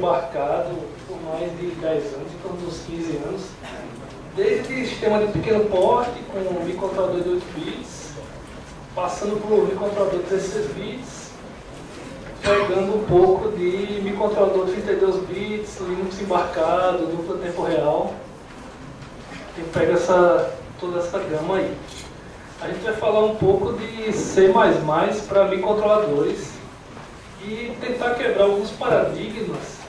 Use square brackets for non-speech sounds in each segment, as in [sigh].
embarcado por mais de 10 anos, em dos 15 anos, desde sistema de pequeno porte com microcontrolador de 8 bits, passando por microcontrolador de 16 bits, pegando um pouco de microcontrolador de 32 bits, Linux embarcado, duplo tempo real. E pega essa, toda essa gama aí. A gente vai falar um pouco de C++ para microcontroladores e tentar quebrar alguns paradigmas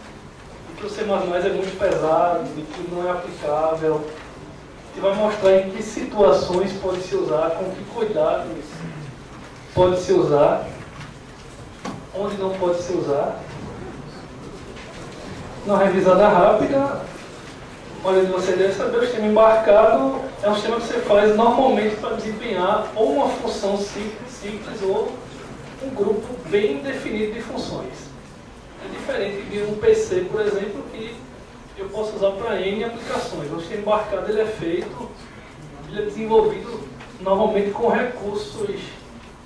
de que o C++ é muito pesado, de que não é aplicável. Gente vai mostrar em que situações pode se usar, com que cuidados pode se usar, onde não pode se usar. Uma revisada rápida, Olha, você deve saber, o sistema embarcado é um sistema que você faz normalmente para desempenhar ou uma função simples, simples ou um grupo bem definido de funções. É diferente de um PC, por exemplo, que eu posso usar para N aplicações. O sistema embarcado ele é feito, ele é desenvolvido normalmente com recursos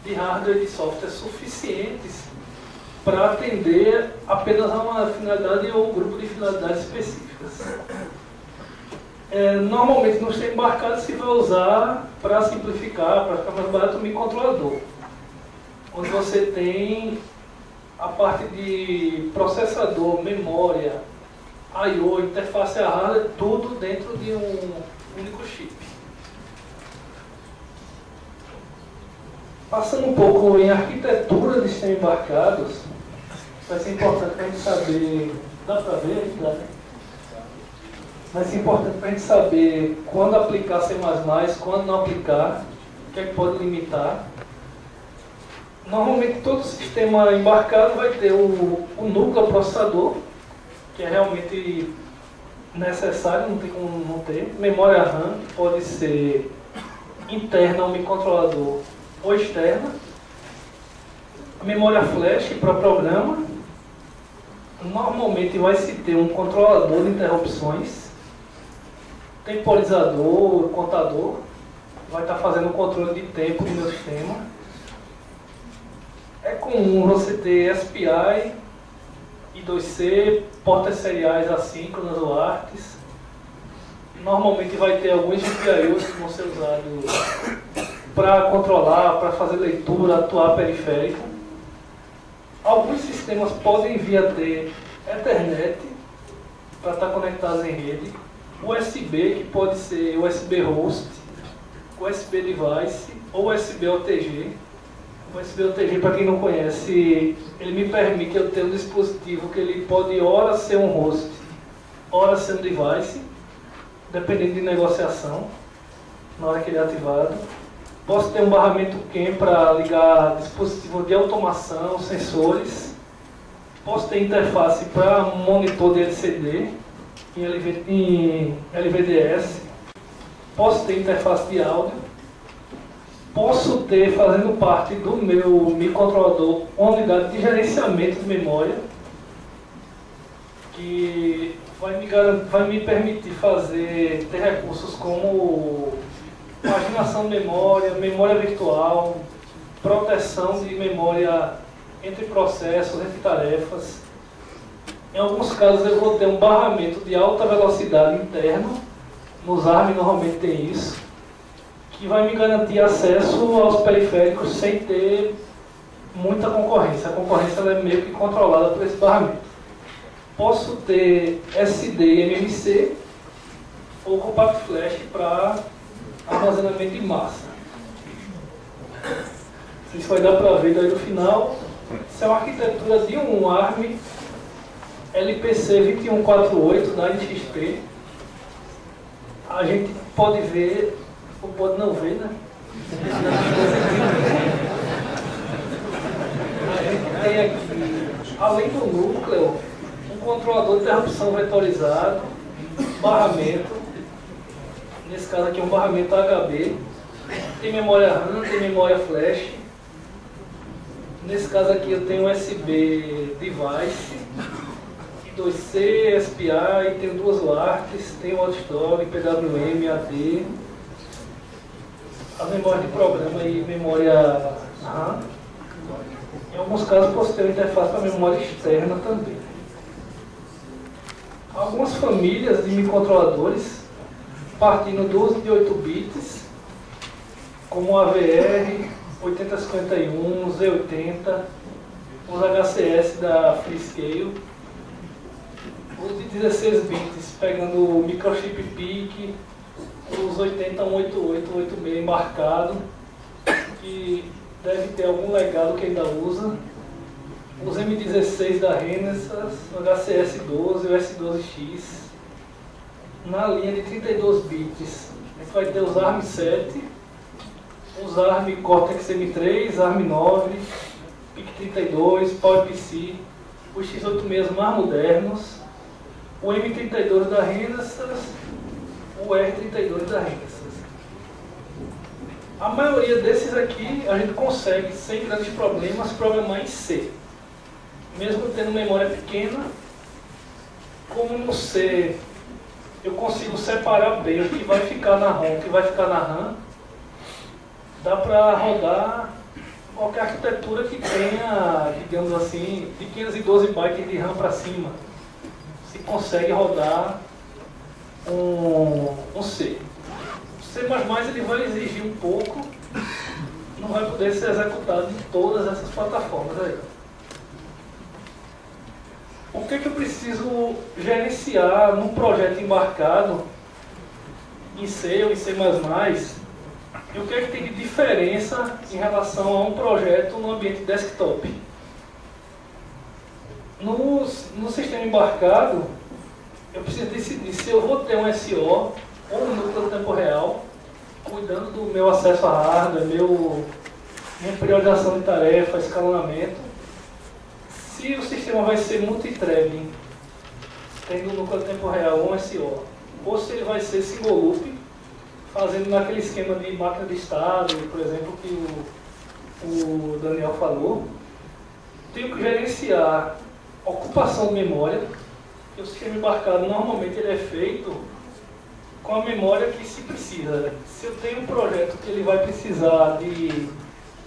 de hardware e de software suficientes para atender apenas a uma finalidade ou um grupo de finalidades específicas é, normalmente no sistema embarcado se vai usar para simplificar, para ficar mais barato, o microcontrolador. Onde você tem a parte de processador, memória, I.O., interface a hardware, tudo dentro de um único chip. Passando um pouco em arquitetura de sistemas embarcados, vai ser importante para a gente saber. Dá para ver? Dá, né? Mas é importante para a gente saber quando aplicar C++, quando não aplicar, o que é que pode limitar. Normalmente todo sistema embarcado vai ter o, o núcleo processador, que é realmente necessário, não tem como não ter. Memória RAM, que pode ser interna ao microcontrolador ou externa. Memória flash para programa. Normalmente vai se ter um controlador de interrupções temporizador, contador, vai estar fazendo o controle de tempo do meu sistema. É comum você ter SPI, I2C, portas seriais assíncronas ou ARTs. Normalmente vai ter alguns GPIOs que vão ser usados para controlar, para fazer leitura, atuar periférico. Alguns sistemas podem vir a ter Ethernet para estar conectados em rede USB, que pode ser USB host, USB device ou USB OTG. O USB OTG, para quem não conhece, ele me permite eu tenha um dispositivo que ele pode ora ser um host, ora ser um device, dependendo de negociação, na hora que ele é ativado. Posso ter um barramento CAN para ligar dispositivo de automação, sensores. Posso ter interface para monitor de LCD em, LV, em LVDS, posso ter interface de áudio, posso ter, fazendo parte do meu microcontrolador, uma unidade de gerenciamento de memória, que vai me, vai me permitir fazer, ter recursos como paginação de memória, memória virtual, proteção de memória entre processos, entre tarefas, em alguns casos eu vou ter um barramento de alta velocidade interno, nos ARM normalmente tem isso, que vai me garantir acesso aos periféricos sem ter muita concorrência. A concorrência é meio que controlada por esse barramento. Posso ter SD e MMC ou Compact Flash para armazenamento em massa. Isso vai dar para ver daí no final. Isso é uma arquitetura de um ARM LPC 2148 da NXP, a gente pode ver, ou pode não ver, né? Tem aqui, além do núcleo, um controlador de interrupção vetorizado, barramento, nesse caso aqui é um barramento HB, tem memória RAM, tem memória flash, nesse caso aqui eu tenho USB device, 2C, SPI, tenho duas LARCs, tenho AutoStore, PWM, AD. A memória de programa e memória RAM. Em alguns casos, posso ter uma interface para memória externa também. Algumas famílias de microcontroladores, partindo do uso de 8 bits, como o AVR, 8051, Z80, os HCS da Freescale, os de 16 bits, pegando o microchip PIC, os 80188, 86 embarcado, que deve ter algum legado que ainda usa, os M16 da Renesas, o HCS12, o S12X, na linha de 32 bits, a gente vai ter os ARM7, os ARM Cortex M3, ARM9, PIC32, PowerPC, os X86 mais modernos, o M32 da Renesas, o R32 da Renesas. A maioria desses aqui a gente consegue, sem grandes problemas, programar em C. Mesmo tendo memória pequena, como no C eu consigo separar bem o que vai ficar na ROM, o que vai ficar na RAM, dá para rodar qualquer arquitetura que tenha, digamos assim, de 512 bytes de RAM para cima. Se consegue rodar um, um C. C++ ele vai exigir um pouco, não vai poder ser executado em todas essas plataformas aí. O que, que eu preciso gerenciar num projeto embarcado em C ou em C++, e o que, é que tem de diferença em relação a um projeto no ambiente desktop? No, no sistema embarcado, eu preciso decidir se eu vou ter um SO ou um núcleo tempo real, cuidando do meu acesso a hardware, meu, minha priorização de tarefa, escalonamento. Se o sistema vai ser multithreading, tendo um núcleo tempo real ou um SO, ou se ele vai ser single loop, fazendo naquele esquema de máquina de estado, por exemplo, que o, o Daniel falou, tenho que gerenciar ocupação de memória, que o sistema embarcado normalmente ele é feito com a memória que se precisa. Se eu tenho um projeto que ele vai precisar de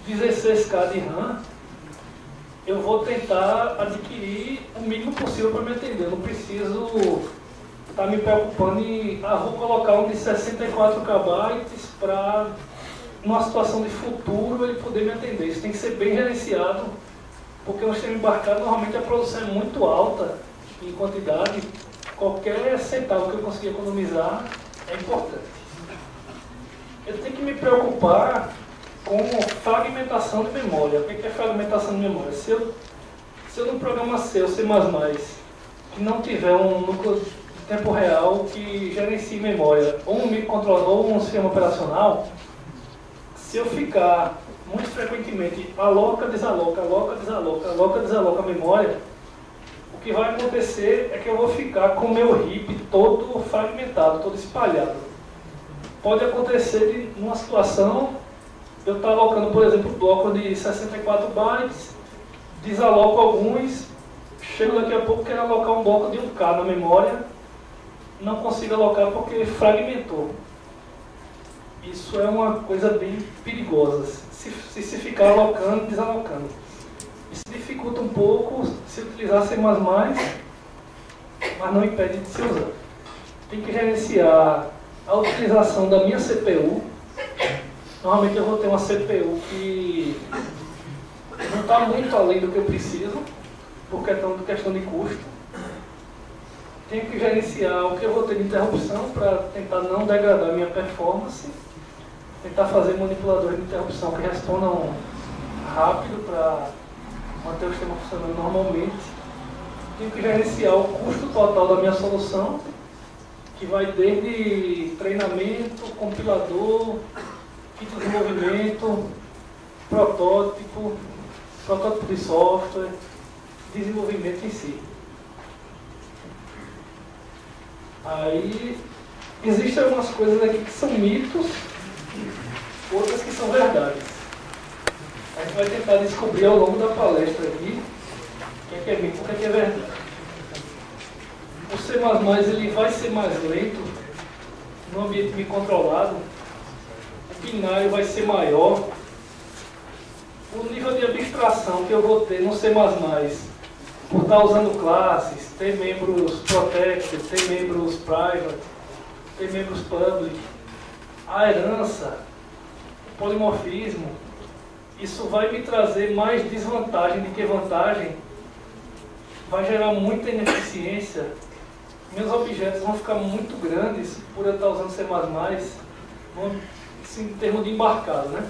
16K de RAM, eu vou tentar adquirir o mínimo possível para me atender. Eu não preciso está me preocupando em, ah, vou colocar um de 64 KB para, numa situação de futuro, ele poder me atender. Isso tem que ser bem gerenciado, porque o sistema embarcado, normalmente a produção é muito alta em quantidade, qualquer centavo que eu conseguir economizar é importante. Eu tenho que me preocupar com fragmentação de memória. O que é fragmentação de memória? Se eu, se eu no programa C ou C++, que não tiver um núcleo tempo real que gerencie memória, ou um microcontrolador ou um sistema operacional, se eu ficar muito frequentemente aloca, desaloca, aloca, desaloca, aloca, desaloca a memória, o que vai acontecer é que eu vou ficar com o meu RIP todo fragmentado, todo espalhado. Pode acontecer de, numa situação, eu estar alocando, por exemplo, bloco de 64 bytes, desaloco alguns, chego daqui a pouco quero alocar um bloco de 1K na memória, não consigo alocar porque fragmentou. Isso é uma coisa bem perigosa, se, se, se ficar alocando e desalocando. Dificulta um pouco se utilizar C++, mas não impede de se usar. Tem que gerenciar a utilização da minha CPU. Normalmente eu vou ter uma CPU que não está muito além do que eu preciso, por questão, questão de custo tenho que gerenciar o que eu vou ter de interrupção para tentar não degradar minha performance, tentar fazer manipuladores de interrupção que respondam rápido para manter o sistema funcionando normalmente. Tenho que gerenciar o custo total da minha solução, que vai desde treinamento, compilador, kit de desenvolvimento, protótipo, protótipo de software, desenvolvimento em si. Aí existem algumas coisas aqui que são mitos, outras que são verdades. A gente vai tentar descobrir ao longo da palestra aqui o que é, que é mito o que é, que é verdade. O C ele vai ser mais lento no ambiente bem controlado. O binário vai ser maior, o nível de abstração que eu vou ter no C++, por estar usando classes, ter membros protected, ter membros private, ter membros public, a herança, o polimorfismo, isso vai me trazer mais desvantagem do que vantagem, vai gerar muita ineficiência, meus objetos vão ficar muito grandes por eu estar usando C++, assim, em termos de embarcado, né?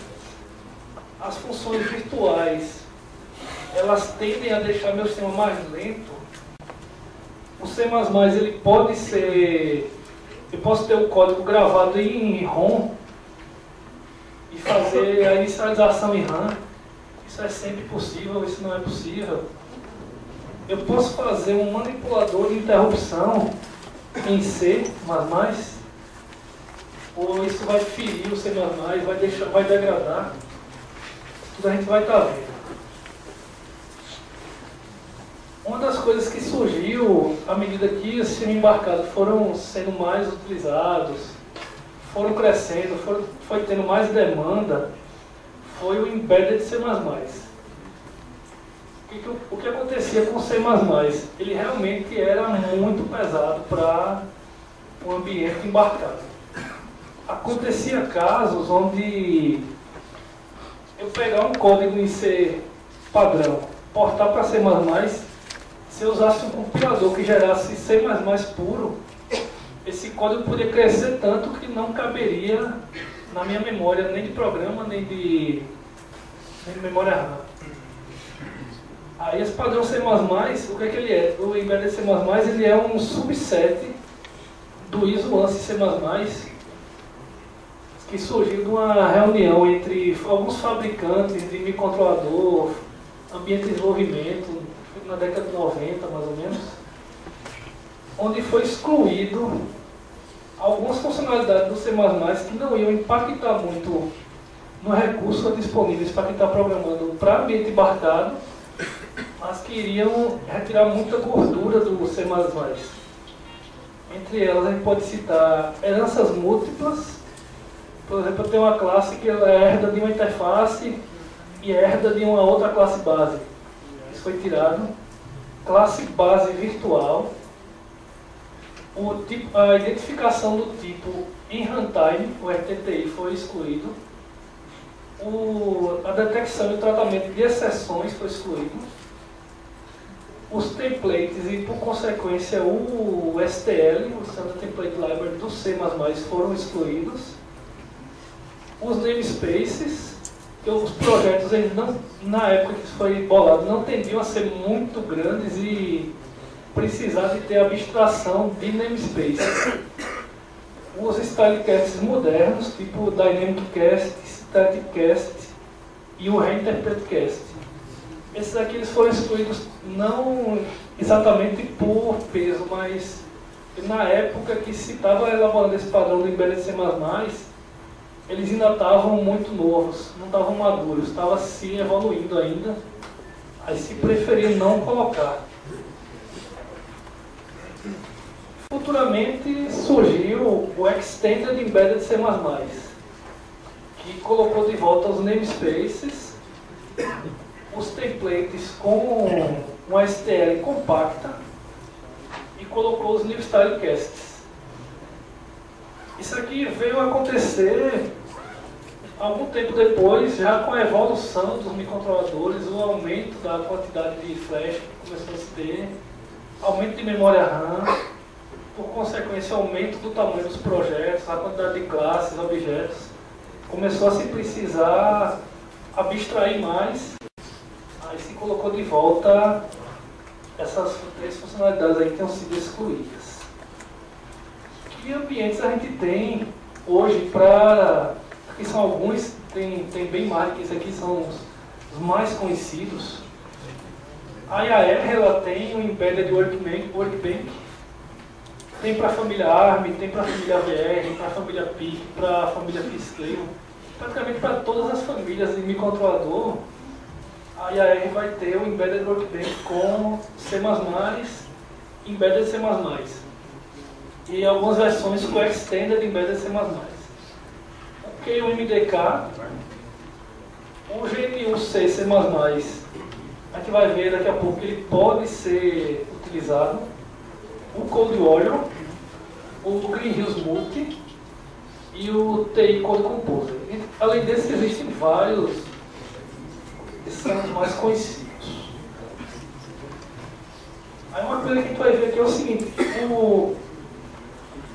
As funções virtuais, elas tendem a deixar meu sistema mais lento. O C++ ele pode ser, eu posso ter o código gravado em ROM e fazer a inicialização em RAM. Isso é sempre possível, isso não é possível. Eu posso fazer um manipulador de interrupção em C++, ou isso vai ferir o C++, vai, deixar, vai degradar. Tudo a gente vai estar tá vendo. Uma das coisas que surgiu à medida que os sistemas embarcados foram sendo mais utilizados, foram crescendo, foram, foi tendo mais demanda, foi o embedded C++. O que, o que acontecia com o C++? Ele realmente era muito pesado para o ambiente embarcado. Acontecia casos onde eu pegar um código em C padrão, portar para C++, se eu usasse um compilador que gerasse C++ puro, esse código poderia crescer tanto que não caberia na minha memória nem de programa, nem de, nem de memória RAM. Aí esse padrão C++, o que é que ele é? O embedded C++ ele é um subset do ISO ANSI C++, que surgiu de uma reunião entre alguns fabricantes de microcontrolador, ambiente de desenvolvimento, na década de 90 mais ou menos, onde foi excluído algumas funcionalidades do C++ que não iam impactar muito no recurso disponíveis para quem está programando para ambiente embarcado, mas que iriam retirar muita gordura do C++. Entre elas a gente pode citar heranças múltiplas, por exemplo, tenho uma classe que ela herda de uma interface e herda de uma outra classe base. Isso foi tirado. Classe base virtual, o tipo, a identificação do tipo em runtime, o RTTI, foi excluído. O, a detecção e o tratamento de exceções foi excluído. Os templates e, por consequência, o STL, o Standard Template Library do C++ foram excluídos. Os namespaces, que os projetos, não, na época que isso foi bolado, não tendiam a ser muito grandes e precisar de ter abstração de namespace. Os stylecasts modernos, tipo Dynamic Cast, Static Cast e o Reinterpret Cast. Esses aqui eles foram excluídos não exatamente por peso, mas na época que se estava elaborando esse padrão do Embedded eles ainda estavam muito novos, não estavam maduros, estava se evoluindo ainda, aí se preferia não colocar. Futuramente surgiu o Extended Embedded C++, que colocou de volta os namespaces, os templates com uma STL compacta e colocou os New Style Casts. Isso aqui veio acontecer algum tempo depois, já com a evolução dos microcontroladores, o aumento da quantidade de flash que começou a se ter, aumento de memória RAM, por consequência, aumento do tamanho dos projetos, a quantidade de classes, objetos, começou a se precisar abstrair mais, aí se colocou de volta essas três funcionalidades aí que tinham sido excluídas. Que ambientes a gente tem hoje para. Aqui são alguns, tem, tem bem mais que isso aqui, são os, os mais conhecidos. A IAR ela tem o Embedded Workbank, Workbank tem para a família ARM, tem para a família VR, para a família PIC, para a família Piscleo. Praticamente para todas as famílias de microcontrolador, a IAR vai ter o Embedded Workbench com C++, Embedded C++. E algumas versões com Extended Embedded C++. o QMDK, o GNU-C, C++, a gente vai ver daqui a pouco que ele pode ser utilizado, o Code Warrior, o Green Hills Multi e o TI Code Composer. Além desses, existem vários que são os mais conhecidos. Aí uma coisa que gente vai ver aqui é o seguinte, o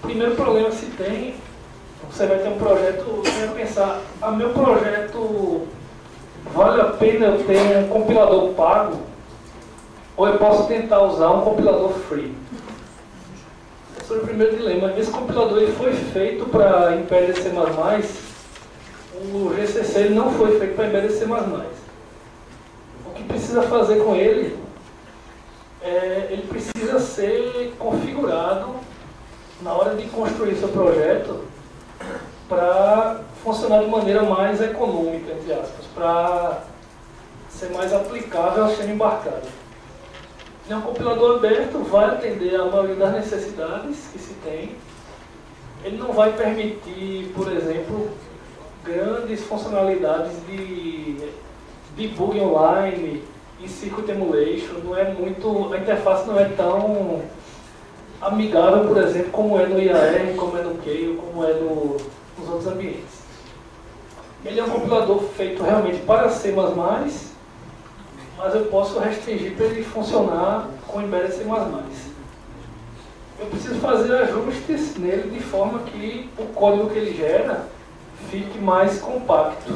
primeiro problema que se tem, você vai ter um projeto, você vai pensar, a ah, meu projeto vale a pena eu ter um compilador pago ou eu posso tentar usar um compilador free? É o primeiro dilema. Esse compilador ele foi feito para Embedded C++, o GCC ele não foi feito para Embedded C++. O que precisa fazer com ele é, ele precisa ser configurado na hora de construir seu projeto para funcionar de maneira mais econômica, entre aspas, para ser mais aplicável ao sistema embarcado. É um compilador aberto, vai atender a maioria das necessidades que se tem. Ele não vai permitir, por exemplo, grandes funcionalidades de debug online, em Circuit Emulation não é muito. A interface não é tão amigável, por exemplo, como é no IAR, como é no Kale, como é no, nos outros ambientes. Ele é um compilador feito realmente para C++, mas eu posso restringir para ele funcionar com Embedded C++. Eu preciso fazer ajustes nele de forma que o código que ele gera fique mais compacto.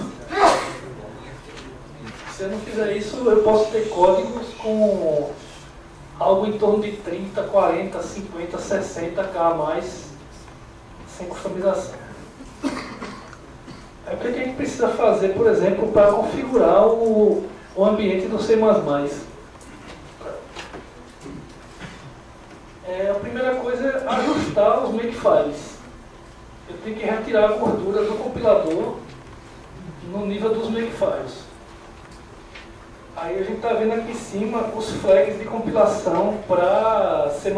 Se eu não fizer isso, eu posso ter códigos com algo em torno de 30, 40, 50, 60k a mais sem customização. É o que a gente precisa fazer, por exemplo, para configurar o, o ambiente do C++. É, a primeira coisa é ajustar os makefiles. Eu tenho que retirar a gordura do compilador no nível dos makefiles. Aí a gente está vendo aqui em cima os flags de compilação para C++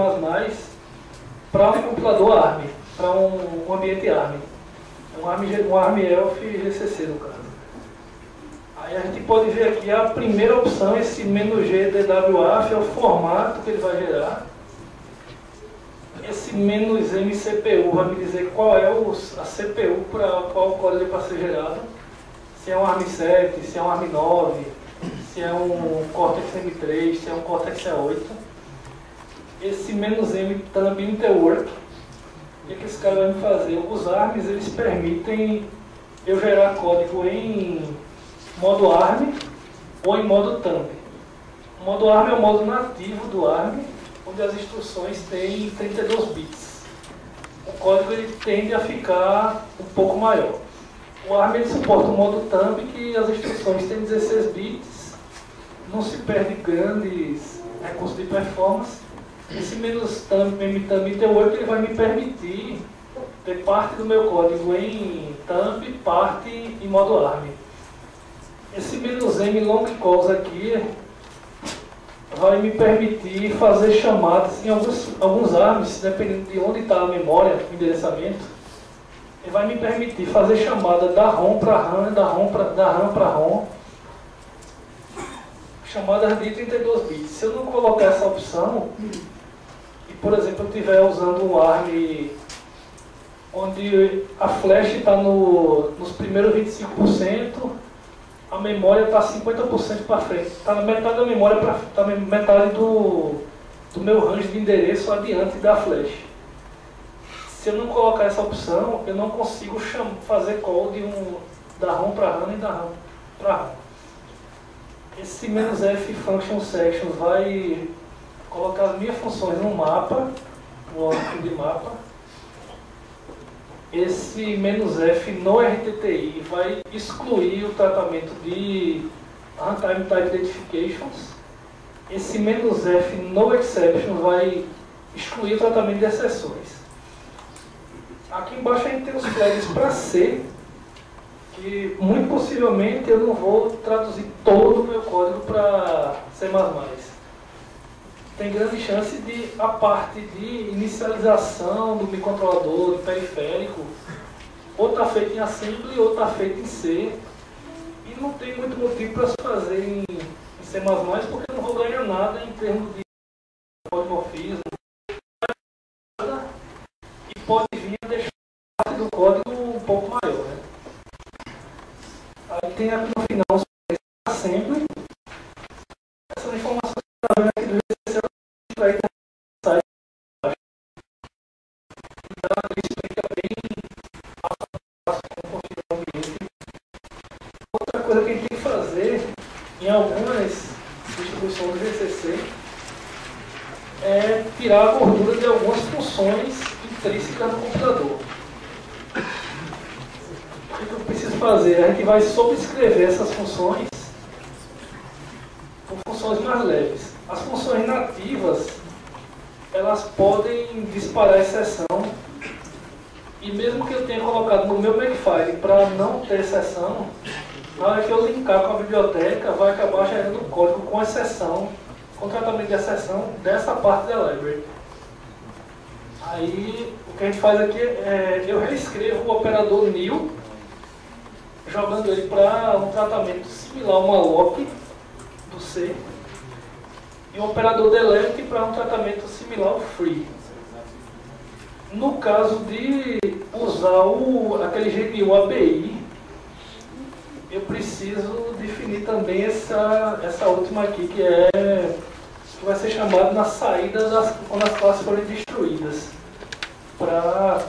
para um compilador ARM, para um, um, ambiente ARM. Um ARM, um ARM ELF GCC no caso. Aí a gente pode ver aqui a primeira opção, esse "-g DWAF é o formato que ele vai gerar. Esse "-mcpu vai me dizer qual é o, a CPU para qual o código é para ser gerado. Se é um ARM 7, se é um ARM 9, se é um Cortex M3, se é um Cortex A8. Esse "-m também interwork. O que, é que esse cara vai me fazer? Os ARMs eles permitem eu gerar código em modo ARM ou em modo thumb. O modo ARM é o modo nativo do ARM, onde as instruções têm 32 bits. O código ele tende a ficar um pouco maior. O ARM ele suporta o modo thumb, que as instruções têm 16 bits não se perde grandes recursos de performance. Esse menos MTAM Work ele vai me permitir ter parte do meu código em thumb, parte em modo ARM. Esse menos "-m long calls aqui vai me permitir fazer chamadas em alguns, alguns ARMs, dependendo de onde está a memória, o endereçamento, ele vai me permitir fazer chamada da ROM para RAM, da ROM para da RAM para ROM, chamadas de 32 bits. Se eu não colocar essa opção, e por exemplo eu estiver usando um ARM onde a flash está no, nos primeiros 25%, a memória está 50% para frente. Está na metade da memória, está na metade do, do meu range de endereço adiante da flash. Se eu não colocar essa opção, eu não consigo fazer call de um, da ROM para RAM e da RAM para RAM. Esse "-f function section vai colocar as minhas funções no mapa, no arquivo de mapa. Esse "-f no RTTI vai excluir o tratamento de runtime type identifications. Esse "-f no exception vai excluir o tratamento de exceções. Aqui embaixo a gente tem os flags para C, que muito possivelmente eu não vou traduzir todo o meu código para C++. Tem grande chance de a parte de inicialização do microcontrolador, do periférico, ou está feito em assembly ou está feito em C. E não tem muito motivo para se fazer em, C++, porque eu não vou ganhar nada em termos de polimorfismo. E pode vir a deixar parte do código um pouco maior. Né? Aí tem aqui no final assembly. Essas informações tirar a gordura de algumas funções intrínsecas no computador. O que eu preciso fazer? A gente vai sobrescrever essas funções funções mais leves. As funções nativas, elas podem disparar exceção e mesmo que eu tenha colocado no meu Makefile para não ter exceção, na hora que eu linkar com a biblioteca, vai acabar gerando código com exceção, com tratamento de exceção dessa parte da library. Aí, o que a gente faz aqui é, eu reescrevo o operador new, jogando ele para um tratamento similar a uma lock do C, e um operador delete para um tratamento similar ao free. No caso de usar o, aquele GPU ABI, eu preciso definir também essa, essa última aqui, que é que vai ser chamado na saída das, quando as classes forem destruídas. Para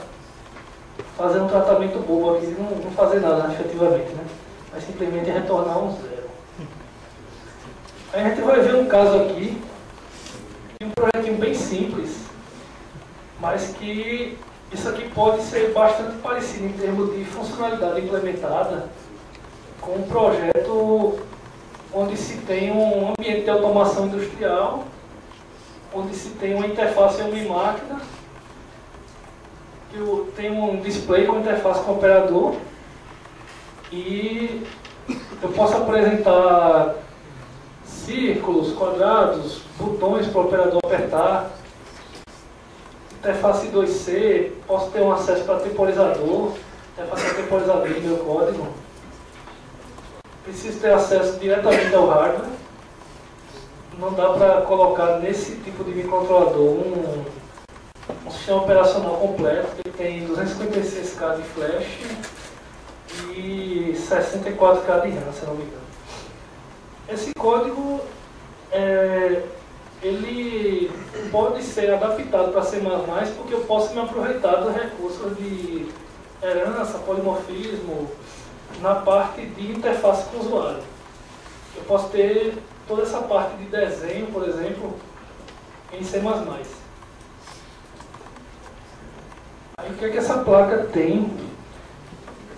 fazer um tratamento bobo aqui, não, não fazer nada efetivamente, né? Mas simplesmente retornar um zero. A gente vai ver um caso aqui de um projetinho bem simples, mas que isso aqui pode ser bastante parecido em termos de funcionalidade implementada com um projeto onde se tem um ambiente de automação industrial, onde se tem uma interface homem-máquina, tem um display com interface com operador e eu posso apresentar círculos, quadrados, botões para o operador apertar, interface 2C, posso ter um acesso para temporizador, interface temporizador do meu código. Preciso ter acesso diretamente ao hardware. Não dá para colocar nesse tipo de microcontrolador um, um sistema operacional completo, que tem 256K de flash e 64K de RAM, se não me engano. Esse código é, ele pode ser adaptado para C++ porque eu posso me aproveitar dos recursos de herança, polimorfismo, na parte de interface com o usuário. Eu posso ter toda essa parte de desenho, por exemplo, em C++. Aí o que é que essa placa tem?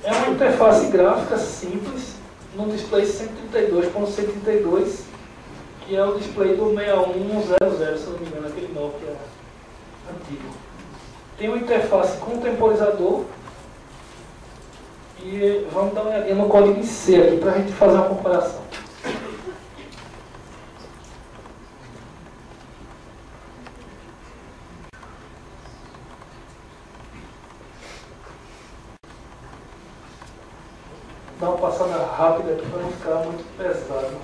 É uma interface gráfica simples, no display 132.132, que é o display do 6100, se não me engano, aquele Nokia antigo. Tem uma interface com temporizador e vamos dar uma olhadinha no código C aqui para a gente fazer uma comparação. dar uma passada rápida aqui para não ficar muito pesado.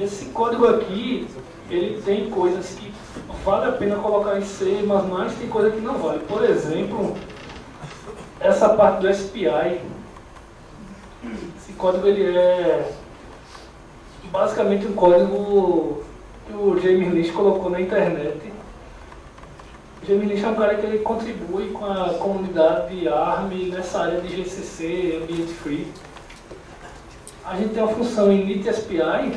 Esse código aqui, ele tem coisas que vale a pena colocar em C, mas mais tem coisa que não vale. Por exemplo, essa parte do SPI. Esse código ele é basicamente um código que o James Lynch colocou na internet Gemini é um cara que ele contribui com a comunidade de ARM nessa área de GCC, ambiente free. A gente tem uma função init SPI,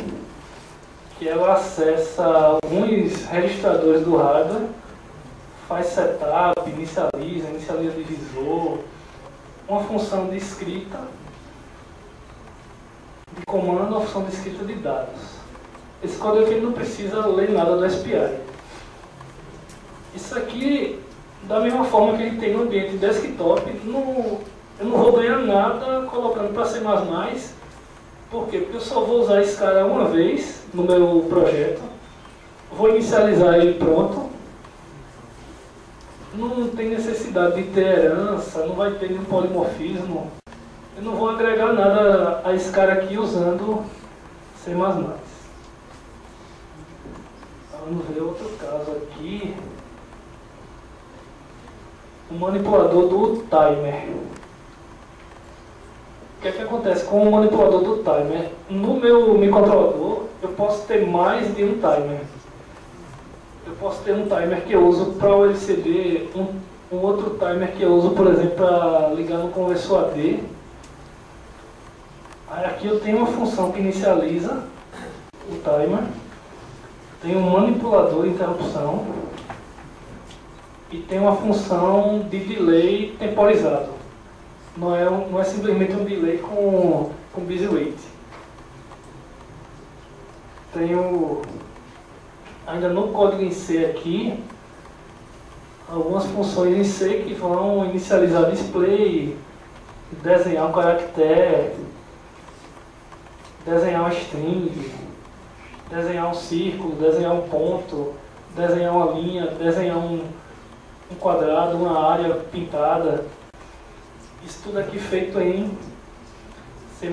que ela acessa alguns registradores do hardware, faz setup, inicializa, inicializa divisor, uma função de escrita de comando, uma função de escrita de dados. Esse código aqui não precisa ler nada do SPI. Isso aqui, da mesma forma que ele tem no ambiente desktop, não, eu não vou ganhar nada colocando para C++. Por quê? Porque eu só vou usar esse cara uma vez no meu projeto. vou inicializar ele pronto. Não tem necessidade de ter herança, não vai ter nenhum polimorfismo. Eu não vou agregar nada a esse cara aqui usando C++. Vamos ver outro caso aqui. O manipulador do timer. O que é que acontece com o manipulador do timer? No meu microcontrolador, eu posso ter mais de um timer. Eu posso ter um timer que eu uso para o LCD, um, um outro timer que eu uso, por exemplo, para ligar no conversor AD. Aí aqui eu tenho uma função que inicializa o timer tem um manipulador de interrupção e tem uma função de delay temporizado. Não é, não é simplesmente um delay com, com busy wait. Tenho ainda no código em C aqui algumas funções em C que vão inicializar display, desenhar um caractere, desenhar uma string, desenhar um círculo, desenhar um ponto, desenhar uma linha, desenhar um, um quadrado, uma área pintada. Isso tudo aqui feito em C++.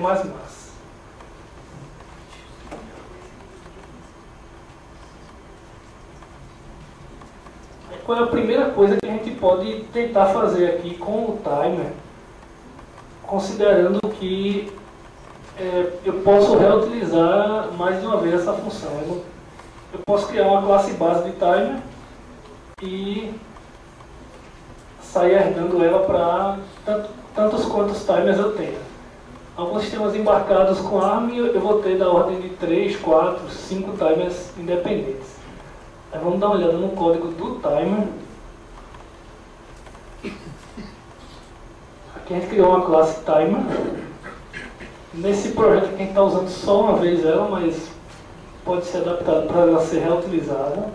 Qual é a primeira coisa que a gente pode tentar fazer aqui com o timer, considerando que é, eu posso reutilizar mais de uma vez essa função. Eu, eu posso criar uma classe base de timer e sair herdando ela para tanto, tantos quantos timers eu tenha. Alguns sistemas embarcados com ARM eu vou ter da ordem de 3, 4, 5 timers independentes. Aí vamos dar uma olhada no código do timer. Aqui a gente criou uma classe timer. Nesse projeto a gente está usando só uma vez ela, mas pode ser adaptado para ela ser reutilizada.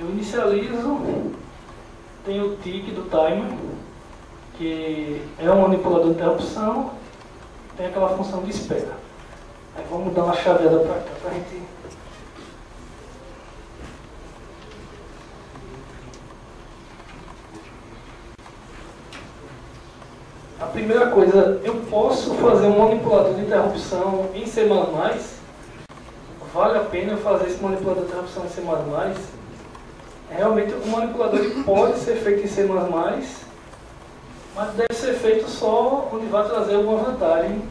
Eu inicializo, tem o tick do timer, que é um manipulador de interrupção, tem aquela função de espera. Aí vamos dar uma chaveada para cá para a gente A primeira coisa, eu posso fazer um manipulador de interrupção em C++? Vale a pena eu fazer esse manipulador de interrupção em C++? Realmente o manipulador pode ser feito em C++, mas deve ser feito só onde vai trazer alguma vantagem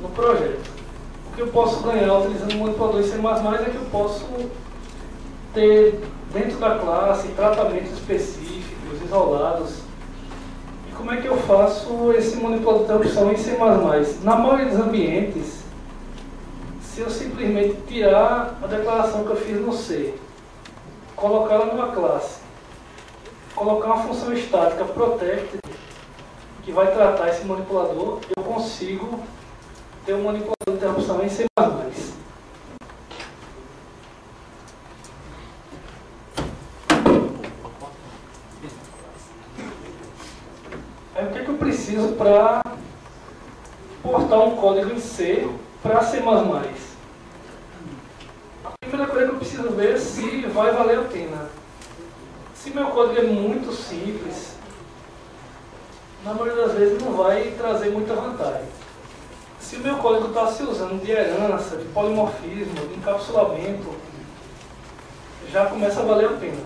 no projeto. O que eu posso ganhar utilizando o manipulador em C++ é que eu posso ter dentro da classe tratamentos específicos, isolados, como é que eu faço esse manipulador de opção em C++? Na maioria dos ambientes, se eu simplesmente tirar a declaração que eu fiz no C, colocar ela numa classe, colocar uma função estática protect, que vai tratar esse manipulador, eu consigo ter um manipulador de interrupção em C++. Aí o que, é que eu preciso para portar um código em C para C++? A primeira coisa que eu preciso ver é se vai valer a pena. Se meu código é muito simples, na maioria das vezes não vai trazer muita vantagem. Se o meu código está se usando de herança, de polimorfismo, de encapsulamento, já começa a valer a pena.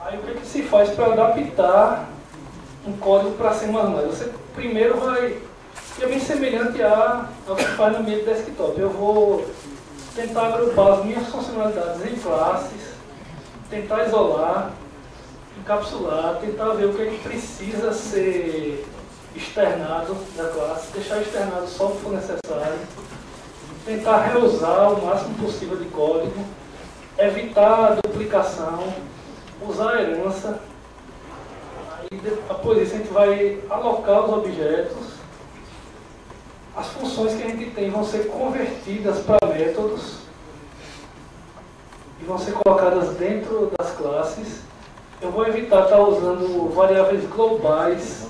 Aí o que, é que se faz para adaptar um código para C++. Você primeiro vai, é bem semelhante a, ao que faz no ambiente desktop. Eu vou tentar agrupar as minhas funcionalidades em classes, tentar isolar, encapsular, tentar ver o que, é que precisa ser externado da classe, deixar externado só o que for necessário, tentar reusar o máximo possível de código, evitar a duplicação, usar a herança, após isso a gente vai alocar os objetos, as funções que a gente tem vão ser convertidas para métodos e vão ser colocadas dentro das classes. Eu vou evitar estar usando variáveis globais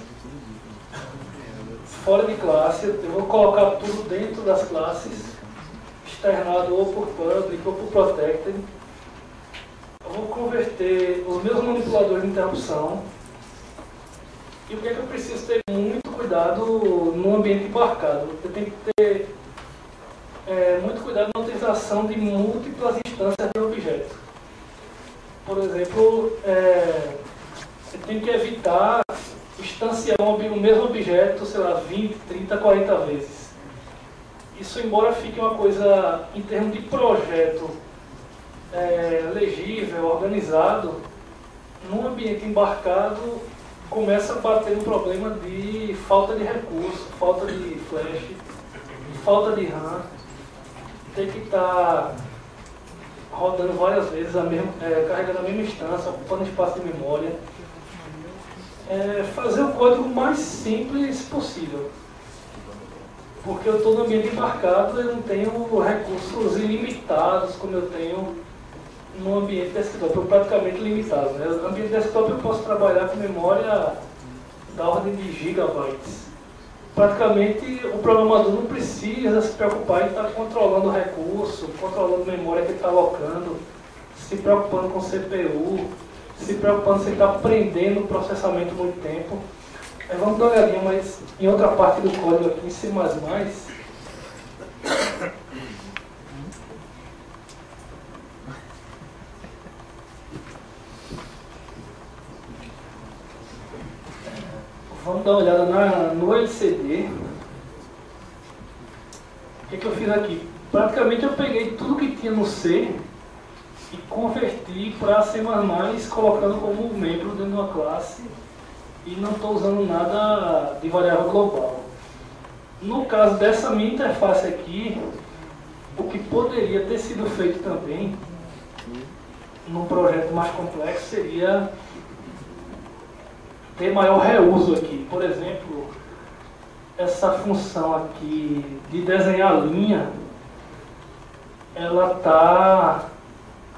fora de classe, eu vou colocar tudo dentro das classes externado ou por public ou por protected. Eu vou converter os meus manipuladores de interrupção. E o que é que eu preciso ter muito cuidado no ambiente embarcado? Eu tenho que ter é, muito cuidado na utilização de múltiplas instâncias de objeto. Por exemplo, é, eu tenho que evitar instanciar o mesmo objeto, sei lá, 20, 30, 40 vezes. Isso, embora fique uma coisa, em termos de projeto, é, legível, organizado, num ambiente embarcado, começa a bater um problema de falta de recurso, falta de flash, falta de RAM. Tem que estar tá rodando várias vezes, a mesma, é, carregando a mesma instância, ocupando espaço de memória. É, fazer o código mais simples possível porque eu estou no ambiente embarcado e não tenho recursos ilimitados como eu tenho no ambiente desktop, eu praticamente limitado. Né? No ambiente desktop eu posso trabalhar com memória da ordem de gigabytes. Praticamente o programador não precisa se preocupar em estar controlando o recurso, controlando a memória que está alocando, se preocupando com CPU, se preocupando se está aprendendo o processamento muito tempo. É, vamos dar uma olhadinha mais em outra parte do código aqui em C++. Vamos dar uma olhada na, no LCD. O que, que eu fiz aqui? Praticamente eu peguei tudo que tinha no C e converti para C++, colocando como membro dentro de uma classe e não estou usando nada de variável global. No caso dessa minha interface aqui, o que poderia ter sido feito também num projeto mais complexo seria ter maior reuso aqui. Por exemplo, essa função aqui de desenhar linha, ela está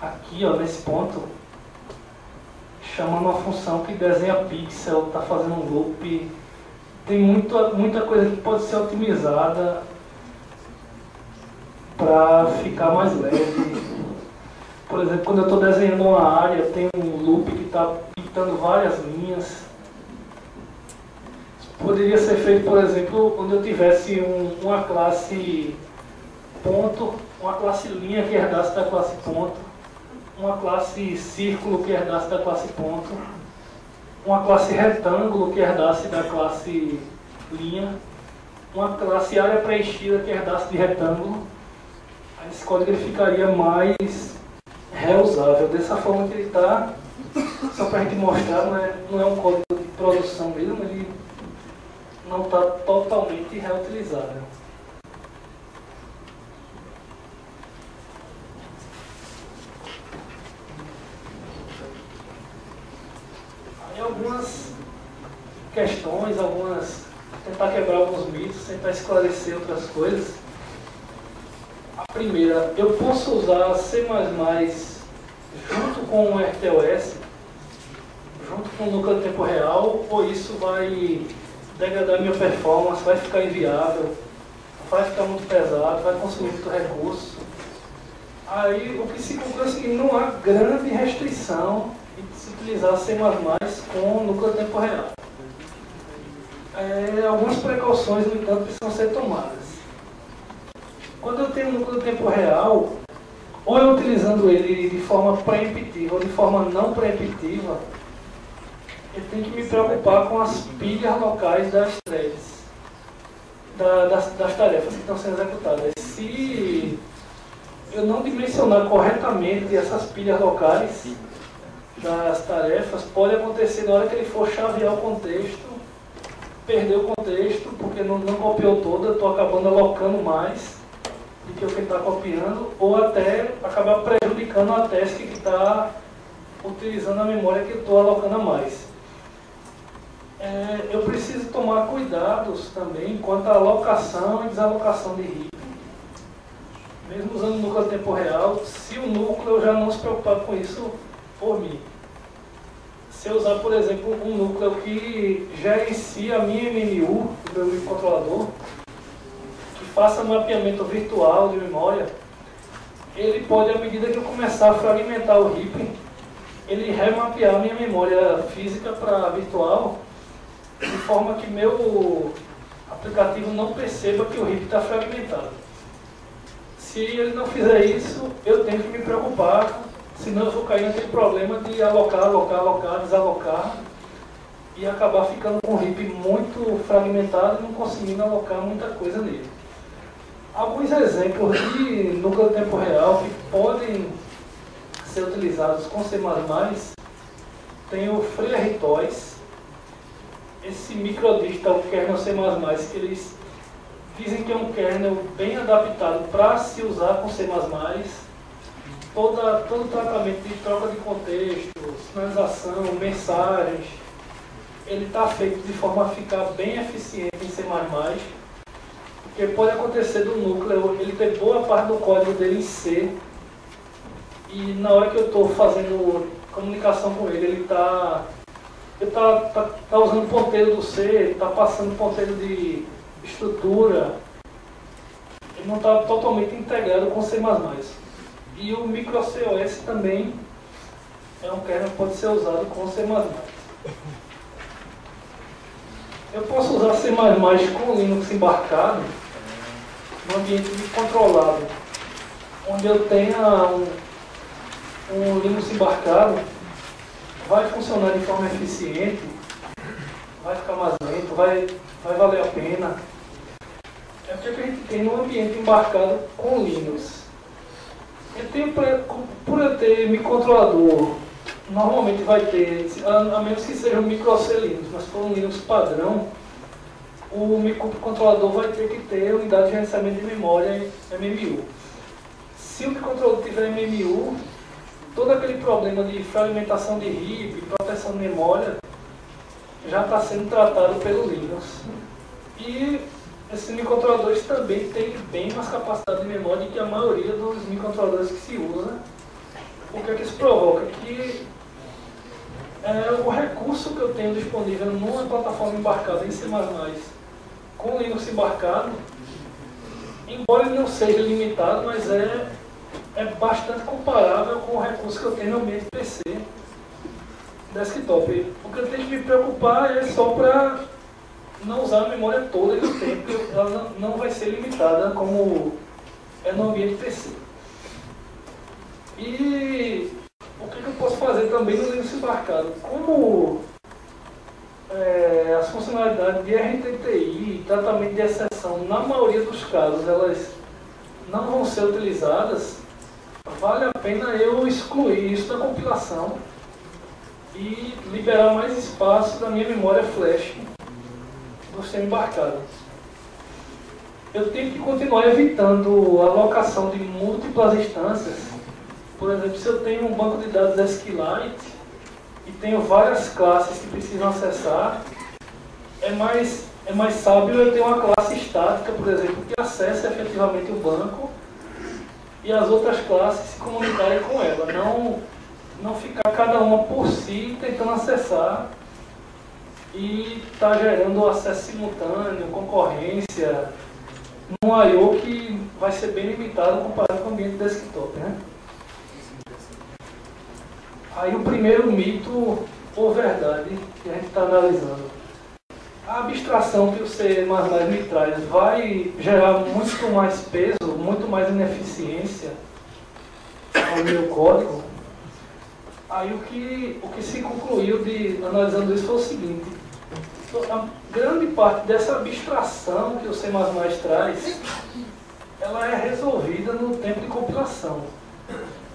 aqui ó, nesse ponto chamando uma função que desenha pixel, está fazendo um loop. Tem muita, muita coisa que pode ser otimizada para ficar mais leve. Por exemplo, quando eu estou desenhando uma área, tem um loop que está pintando várias linhas. Poderia ser feito, por exemplo, quando eu tivesse um, uma classe ponto, uma classe linha que herdasse da classe ponto uma classe círculo que herdasse da classe ponto, uma classe retângulo que herdasse da classe linha, uma classe área preenchida que herdasse de retângulo. Aí esse código ficaria mais reusável. Dessa forma que ele está, só para a gente mostrar, não é, não é um código de produção mesmo, ele não está totalmente reutilizável. algumas questões, algumas. tentar quebrar alguns mitos, tentar esclarecer outras coisas. A primeira, eu posso usar C junto com o RTOS, junto com o núcleo tempo real, ou isso vai degradar minha performance, vai ficar inviável, vai ficar muito pesado, vai consumir muito recurso. Aí o que se conclui é seguinte, não há grande restrição de se utilizar C++ com núcleo tempo real. É, algumas precauções, no entanto, precisam ser tomadas. Quando eu tenho núcleo tempo real, ou eu utilizando ele de forma preemptiva ou de forma não preemptiva, eu tenho que me preocupar com as pilhas locais das threads, da, das, das tarefas que estão sendo executadas. Se eu não dimensionar corretamente essas pilhas locais, das tarefas pode acontecer na hora que ele for chavear o contexto, perder o contexto, porque não, não copiou toda, estou acabando alocando mais do que o que ele está copiando, ou até acabar prejudicando a task que está utilizando a memória que estou alocando a mais. É, eu preciso tomar cuidados também quanto à alocação e desalocação de RIP. Mesmo usando núcleo tempo real, se o núcleo já não se preocupar com isso, por mim. Se eu usar, por exemplo, um núcleo que gerencie a minha MMU, o meu microcontrolador, que faça mapeamento virtual de memória, ele pode, à medida que eu começar a fragmentar o RIP, ele remapear minha memória física para virtual, de forma que meu aplicativo não perceba que o RIP está fragmentado. Se ele não fizer isso, eu tenho que me preocupar, senão eu vou cair naquele problema de alocar, alocar, alocar, desalocar e acabar ficando com o RIP muito fragmentado e não conseguindo alocar muita coisa nele. Alguns exemplos de núcleo tempo real que podem ser utilizados com C++, tem o FreeRTOS, esse microdigital kernel C++, que eles dizem que é um kernel bem adaptado para se usar com C++, Toda, todo o tratamento de troca de contexto, sinalização, mensagens, ele está feito de forma a ficar bem eficiente em C++, porque pode acontecer do núcleo ele ter boa parte do código dele em C, e na hora que eu estou fazendo comunicação com ele, ele está ele tá, tá, tá usando ponteiro do C, está passando ponteiro de estrutura, ele não está totalmente integrado com C++. E o microCOS também é um kernel que pode ser usado com C++. Eu posso usar C++ com Linux embarcado no ambiente controlado, onde eu tenha um, um Linux embarcado, vai funcionar de forma eficiente, vai ficar mais lento, vai, vai valer a pena. É o que a gente tem no ambiente embarcado com Linux. Eu tenho, por eu ter microcontrolador, normalmente vai ter, a, menos que seja um Linux, mas for um Linux padrão, o microcontrolador vai ter que ter unidade de gerenciamento de memória MMU. Se o microcontrolador tiver MMU, todo aquele problema de fragmentação de RIP, proteção de memória, já está sendo tratado pelo Linux. E esses microcontroladores também têm bem mais capacidade de memória que a maioria dos microcontroladores que se usa. O que é que isso provoca? Que é, o recurso que eu tenho disponível numa plataforma embarcada em C++ com Linux embarcado, embora ele não seja limitado, mas é é bastante comparável com o recurso que eu tenho no ambiente PC desktop. O que eu tenho que me preocupar é só para não usar a memória toda que eu tenho, porque ela não vai ser limitada como é no ambiente PC. E o que eu posso fazer também no Linux embarcado? Como é, as funcionalidades de RTTI, tratamento de exceção, na maioria dos casos, elas não vão ser utilizadas, vale a pena eu excluir isso da compilação e liberar mais espaço da minha memória flash do sistema embarcado. Eu tenho que continuar evitando a alocação de múltiplas instâncias. Por exemplo, se eu tenho um banco de dados SQLite e tenho várias classes que precisam acessar, é mais, é mais sábio eu ter uma classe estática, por exemplo, que acesse efetivamente o banco e as outras classes se comunicarem com ela, não, não ficar cada uma por si tentando acessar e está gerando acesso simultâneo, concorrência, num I.O. que vai ser bem limitado comparado com o ambiente desktop. Né? Aí o primeiro mito ou verdade que a gente está analisando. A abstração que o C++ me traz vai gerar muito mais peso, muito mais ineficiência ao meu código. Aí o que, o que se concluiu de analisando isso foi o seguinte, a grande parte dessa abstração que o C++ traz, ela é resolvida no tempo de compilação.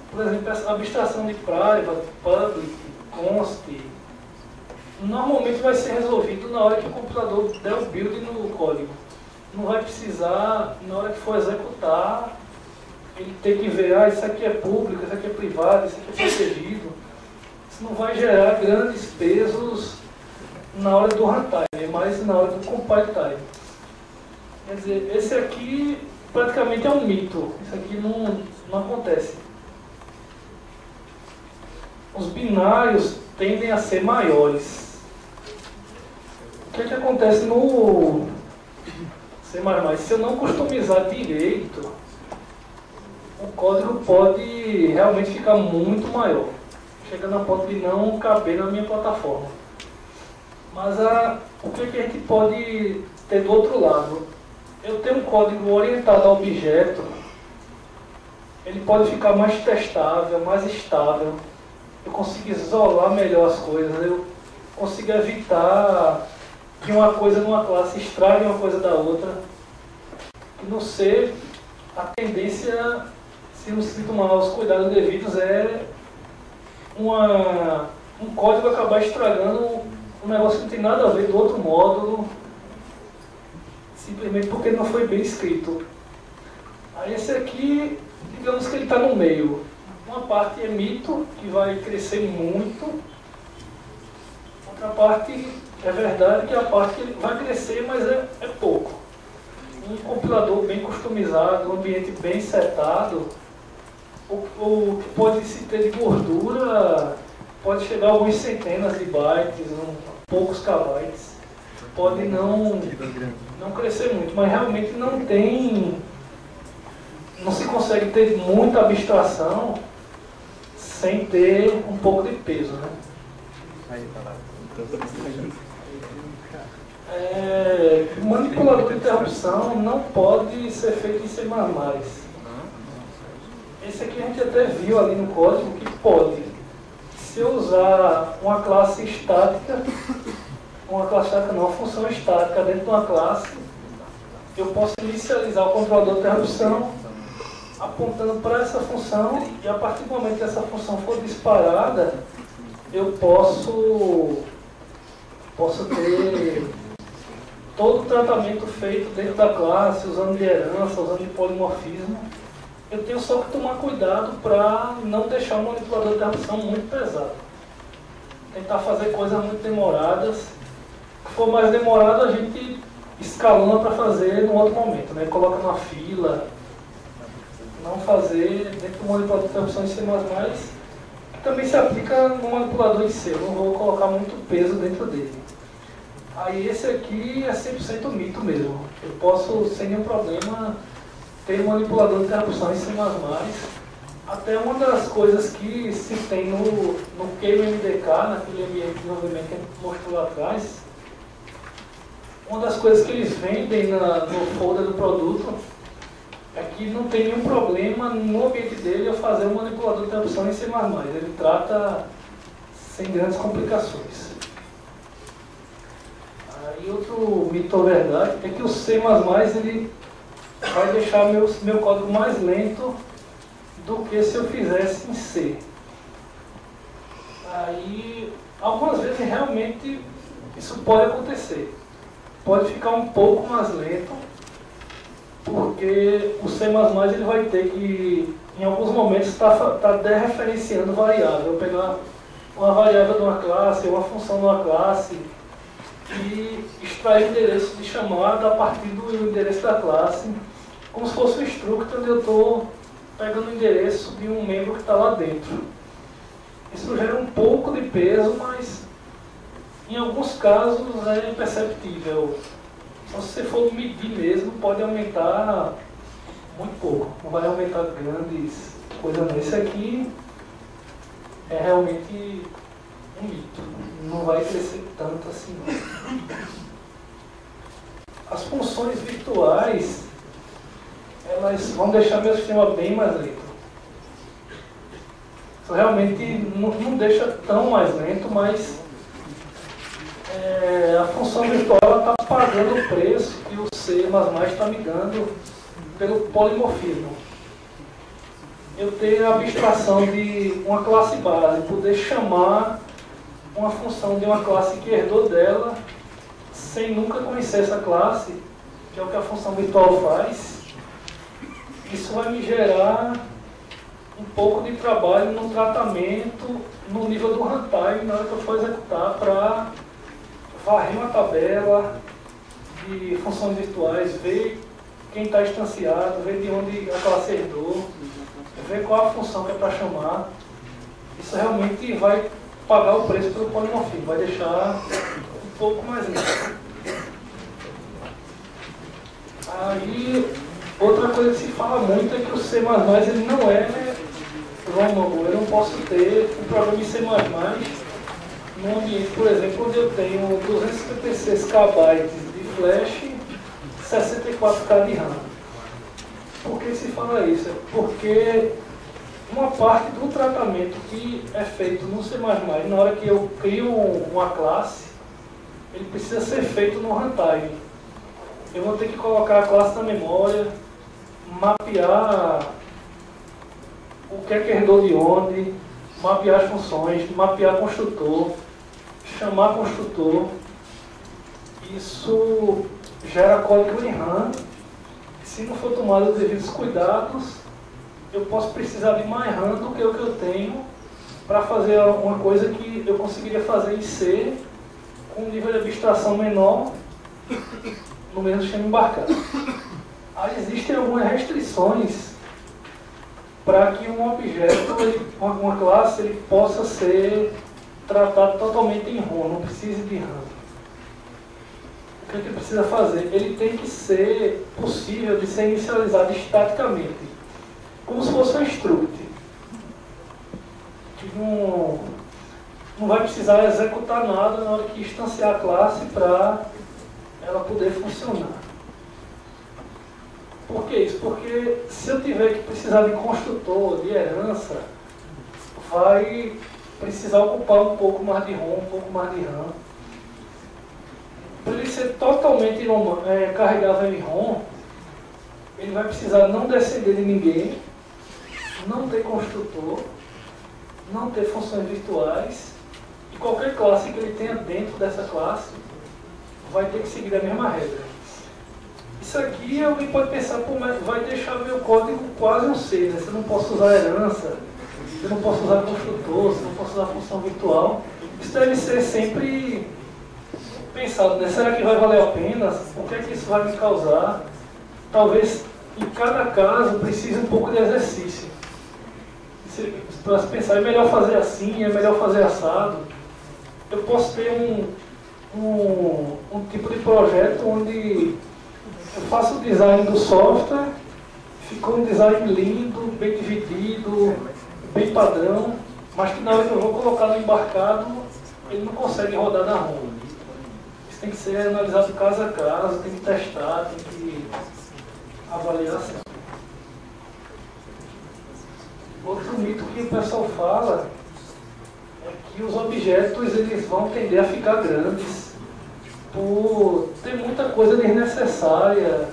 Por exemplo, essa abstração de private, public, const, normalmente vai ser resolvido na hora que o compilador der o build no código. Não vai precisar, na hora que for executar, ele ter que ver, ah, isso aqui é público, isso aqui é privado, isso aqui é protegido. Isso não vai gerar grandes pesos na hora do runtime, mas na hora do compile time. Quer dizer, esse aqui praticamente é um mito. Isso aqui não, não acontece. Os binários tendem a ser maiores. O que, é que acontece no C++? Se eu não customizar direito, o código pode realmente ficar muito maior, chegando a ponto de não caber na minha plataforma. Mas a, o que, que a gente pode ter do outro lado? Eu tenho um código orientado a objeto, ele pode ficar mais testável, mais estável. Eu consigo isolar melhor as coisas, eu consigo evitar que uma coisa numa classe estrague uma coisa da outra. No C, a tendência, se não se tomar os cuidados devidos, é uma, um código acabar estragando um negócio que não tem nada a ver do outro módulo, simplesmente porque não foi bem escrito. Aí esse aqui, digamos que ele está no meio. Uma parte é mito, que vai crescer muito. Outra parte é verdade que a parte vai crescer, mas é, é pouco. Um compilador bem customizado, um ambiente bem setado, o, que pode se ter de gordura pode chegar a algumas centenas de bytes, um, poucos kbytes. Pode não, não crescer muito, mas realmente não tem. Não se consegue ter muita abstração sem ter um pouco de peso, né? É, manipulador de interrupção não pode ser feito em C++. Esse aqui a gente até viu ali no código que pode. Se eu usar uma classe estática, uma classe estática não, uma função estática dentro de uma classe, eu posso inicializar o controlador de interrupção apontando para essa função e a partir do momento que essa função for disparada, eu posso, posso ter todo o tratamento feito dentro da classe, usando de herança, usando de polimorfismo. Eu tenho só que tomar cuidado para não deixar o manipulador de interrupção muito pesado. Tentar fazer coisas muito demoradas. Se for mais demorado, a gente escalona para fazer no outro momento, né? Coloca na fila, não fazer dentro do manipulador de interrupção em C++, também se aplica no manipulador em C, eu não vou colocar muito peso dentro dele. Aí esse aqui é 100% mito mesmo. Eu posso, sem nenhum problema, ter um manipulador de interrupção em C++. Até uma das coisas que se tem no, no QMDK, naquele ambiente de desenvolvimento que a gente mostrou lá atrás, uma das coisas que eles vendem na, no folder do produto é que não tem nenhum problema no ambiente dele eu fazer um manipulador de interrupção em C++. Ele trata sem grandes complicações. Aí outro mito ou verdade é que o C++ ele vai deixar meu, meu código mais lento do que se eu fizesse em C. Aí, algumas vezes realmente isso pode acontecer. Pode ficar um pouco mais lento, porque o C++ ele vai ter que, em alguns momentos, estar tá, tá dereferenciando variável. Pegar uma variável de uma classe, uma função de uma classe, e extrair o endereço de chamada a partir do endereço da classe, como se fosse um struct onde eu estou pegando o endereço de um membro que está lá dentro. Isso gera um pouco de peso, mas em alguns casos é imperceptível. Então, se você for medir mesmo, pode aumentar muito pouco. Não vai aumentar grandes coisas. Esse aqui é realmente um mito. Não vai crescer tanto assim. As funções virtuais, elas vão deixar meu sistema bem mais lento. Isso realmente não, não deixa tão mais lento, mas é, a função virtual está pagando o preço que o C está me dando pelo polimorfismo eu ter a abstração de uma classe base, poder chamar uma função de uma classe que herdou dela, sem nunca conhecer essa classe, que é o que a função virtual faz, isso vai me gerar um pouco de trabalho no tratamento, no nível do runtime, na hora que eu for executar, para varrer uma tabela de funções virtuais, ver quem está instanciado, ver de onde a classe herdou, ver qual a função que é para chamar. Isso realmente vai pagar o preço pelo polimorfismo, vai deixar um pouco mais lento. Aí, Outra coisa que se fala muito é que o C++ ele não é Roman, eu não posso ter um programa em C++ num ambiente, por exemplo, onde eu tenho 256 KB de flash, 64K de RAM. Por que se fala isso? É porque uma parte do tratamento que é feito no C++, na hora que eu crio uma classe, ele precisa ser feito no runtime. Eu vou ter que colocar a classe na memória, mapear o que é que herdou de onde, mapear as funções, mapear construtor, chamar construtor. Isso gera código em RAM. Se não for tomado os devidos cuidados, eu posso precisar de mais RAM do que o que eu tenho para fazer uma coisa que eu conseguiria fazer em C com um nível de abstração menor no mesmo sistema embarcado. Aí existem algumas restrições para que um objeto, uma classe, ele possa ser tratado totalmente em ROM, não precise de RAM. O que, é que precisa fazer? Ele tem que ser possível de ser inicializado estaticamente, como se fosse um struct. Que não, não vai precisar executar nada na hora que instanciar a classe para ela poder funcionar. Por que isso? Porque se eu tiver que precisar de construtor, de herança, vai precisar ocupar um pouco mais de ROM, um pouco mais de RAM. Para ele ser totalmente é, carregável em ROM, ele vai precisar não descender de ninguém, não ter construtor, não ter funções virtuais, e qualquer classe que ele tenha dentro dessa classe vai ter que seguir a mesma regra. Isso aqui alguém pode pensar, pô, vai deixar meu código quase um C, né? Você não posso usar herança, você não posso usar construtor, você não posso usar função virtual. Isso deve ser sempre pensado, né? Será que vai valer a pena? O que é que isso vai me causar? Talvez em cada caso precise um pouco de exercício. Para se pensar, é melhor fazer assim, é melhor fazer assado. Eu posso ter um, um, um tipo de projeto onde eu faço o design do software, ficou um design lindo, bem dividido, bem padrão, mas que na hora que eu vou colocar no embarcado, ele não consegue rodar na ROM. Isso tem que ser analisado caso a caso, tem que testar, tem que avaliar assim. Outro mito que o pessoal fala é que os objetos eles vão tender a ficar grandes por ter muita coisa desnecessária,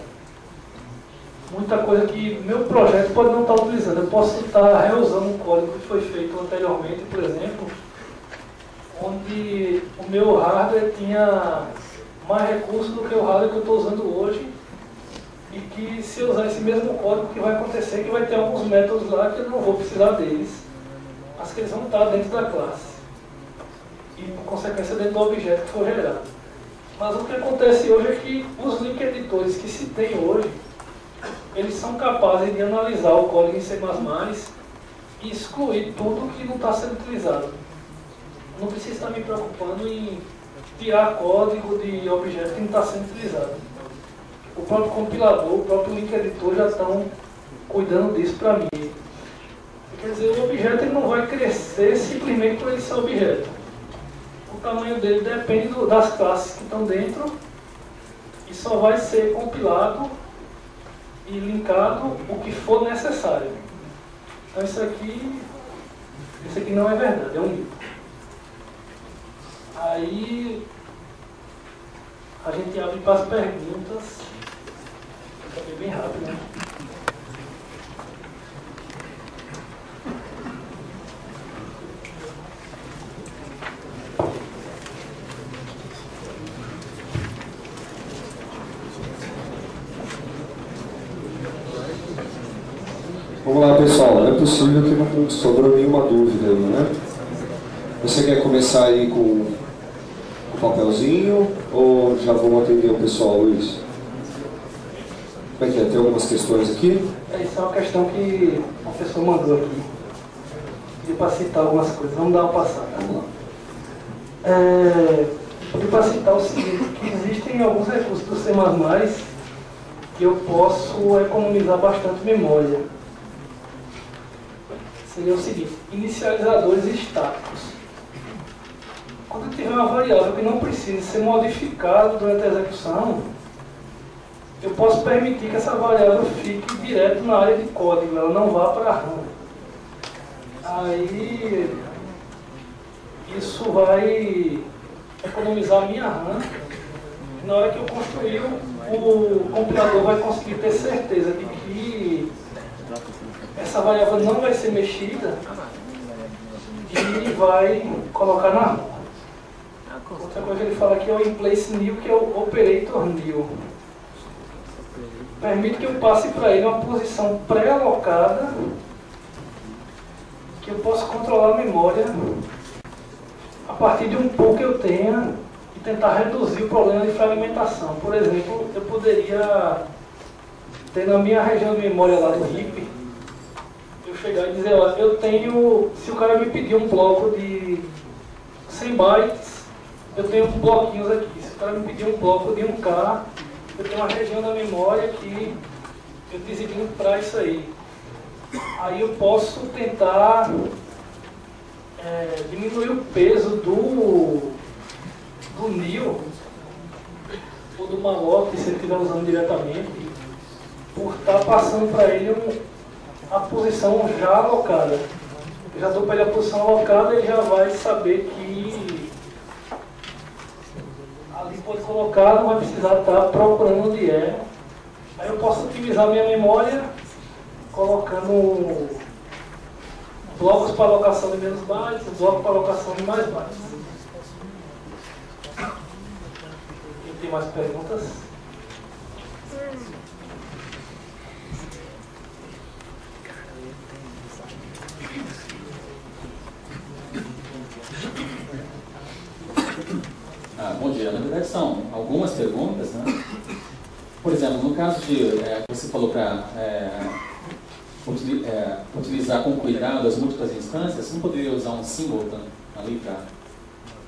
muita coisa que meu projeto pode não estar utilizando. Eu posso estar reusando um código que foi feito anteriormente, por exemplo, onde o meu hardware tinha mais recursos do que o hardware que eu estou usando hoje e que se usar esse mesmo código, que vai acontecer que vai ter alguns métodos lá que eu não vou precisar deles, mas que eles vão estar dentro da classe e, por consequência, dentro do objeto que for gerado. Mas o que acontece hoje é que os link editores que se tem hoje, eles são capazes de analisar o código em C++ e excluir tudo que não está sendo utilizado. Não preciso estar me preocupando em tirar código de objeto que não está sendo utilizado. O próprio compilador, o próprio link editor já estão cuidando disso para mim. Quer dizer, o objeto ele não vai crescer simplesmente por ele ser objeto o tamanho dele depende do, das classes que estão dentro e só vai ser compilado e linkado o que for necessário. Então isso aqui, isso aqui não é verdade, é um mito. Aí a gente abre para as perguntas. Bem rápido, né? Vamos lá, pessoal. É possível que não sobrou nenhuma dúvida, né? Você quer começar aí com o papelzinho ou já vamos atender o pessoal, Luiz? Como é que é? Tem algumas questões aqui? É, isso é uma questão que o professor mandou aqui. Pediu para citar algumas coisas. Vamos dar uma passada. Vamos lá. É, pediu para citar o seguinte, que existem alguns recursos do C++ eu posso economizar bastante memória. Seria o seguinte, inicializadores estáticos. Quando eu tiver uma variável que não precisa ser modificada durante a execução, eu posso permitir que essa variável fique direto na área de código, ela não vá para a RAM. Aí isso vai economizar a minha RAM. Na hora que eu construir, o compilador vai conseguir ter certeza de que essa variável não vai ser mexida e vai colocar na RAM. Outra coisa que ele fala aqui é o in place new, que é o operator new. Permite que eu passe para ele uma posição pré-alocada que eu possa controlar a memória a partir de um pool que eu tenha e tentar reduzir o problema de fragmentação. Por exemplo, eu poderia ter na minha região de memória lá do RIP, eu chegar e dizer, olha, eu tenho, se o cara me pedir um bloco de 100 bytes, eu tenho bloquinhos aqui. Se o cara me pedir um bloco de 1K, eu tenho uma região da memória que eu designo para isso aí. Aí eu posso tentar é, diminuir o peso do, do NIL ou do malloc, se ele estiver usando diretamente, por estar tá passando para ele um, a posição já alocada. Eu já dou para ele a posição alocada, ele já vai saber que ali pode colocar, não vai precisar estar tá procurando onde é. Aí eu posso otimizar minha memória colocando blocos para alocação de menos bytes, blocos para alocação de mais bytes. Quem tem mais perguntas? Ah, bom dia. Na verdade, são algumas perguntas. Né? Por exemplo, no caso de. É, você falou para. É, é, utilizar com cuidado as múltiplas instâncias, você não poderia usar um singleton ali para...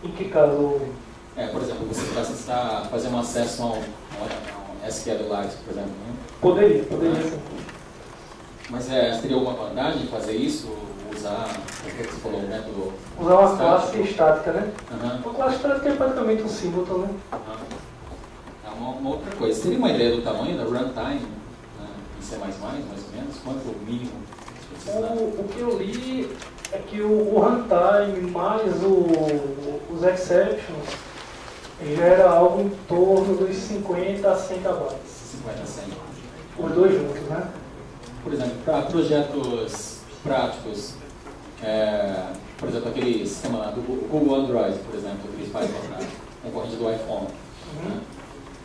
Em que caso? É, por exemplo, você está fazendo acesso a um, a um SQLite, por exemplo. Né? Poderia, poderia. Mas é, teria alguma vantagem em fazer isso? Usar, o que você falou, o método Usar uma estático. classe estática, né? Uhum. Uma classe estática é praticamente um singleton, né? Uhum. É uma, uma outra coisa. Você teria uma ideia do tamanho da runtime C++, mais ou menos? Quanto o mínimo? O, o que eu li é que o, o runtime mais o, os exceptions gera algo em torno dos 50 a 100 KB. 50 a 100. Os dois juntos, né? Por exemplo, para projetos práticos, é, por exemplo, aquele sistema do Google Android, por exemplo, que eles fazem na concorrente do iPhone. Uhum. Né?